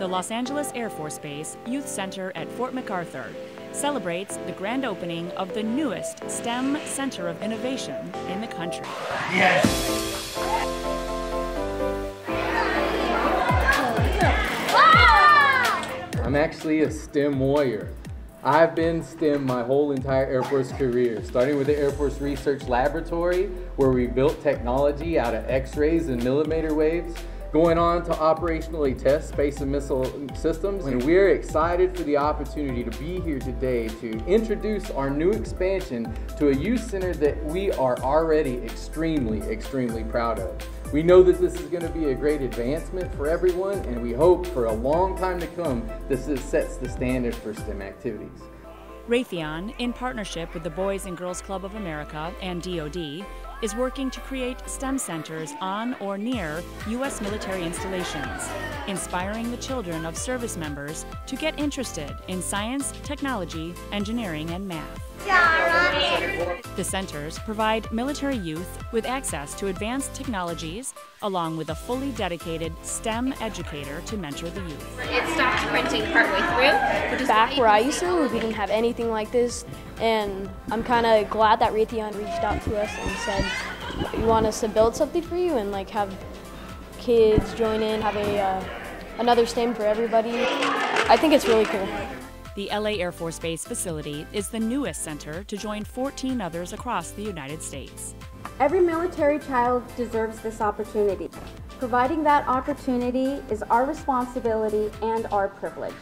the Los Angeles Air Force Base Youth Center at Fort MacArthur celebrates the grand opening of the newest STEM Center of Innovation in the country. Yes! I'm actually a STEM warrior. I've been STEM my whole entire Air Force career, starting with the Air Force Research Laboratory, where we built technology out of X-rays and millimeter waves, going on to operationally test space and missile systems. And we're excited for the opportunity to be here today to introduce our new expansion to a youth center that we are already extremely, extremely proud of. We know that this is going to be a great advancement for everyone, and we hope for a long time to come this sets the standard for STEM activities. Raytheon, in partnership with the Boys and Girls Club of America and DoD, is working to create STEM centers on or near U.S. military installations, inspiring the children of service members to get interested in science, technology, engineering, and math. The centers provide military youth with access to advanced technologies, along with a fully dedicated STEM educator to mentor the youth. It stopped printing partway through. Back where I used to live, we didn't have anything like this, and I'm kind of glad that Raytheon reached out to us and said, "You want us to build something for you and like have kids join in, have a uh, another STEM for everybody." I think it's really cool. The LA Air Force Base facility is the newest center to join 14 others across the United States. Every military child deserves this opportunity. Providing that opportunity is our responsibility and our privilege.